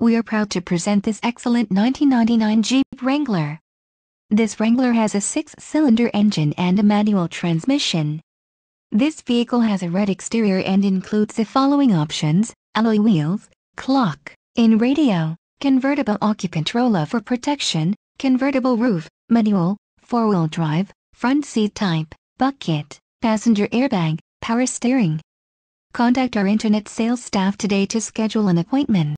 we are proud to present this excellent 1999 Jeep Wrangler. This Wrangler has a six-cylinder engine and a manual transmission. This vehicle has a red exterior and includes the following options, alloy wheels, clock, in radio, convertible occupant rollover protection, convertible roof, manual, four-wheel drive, front seat type, bucket, passenger airbag, power steering. Contact our internet sales staff today to schedule an appointment.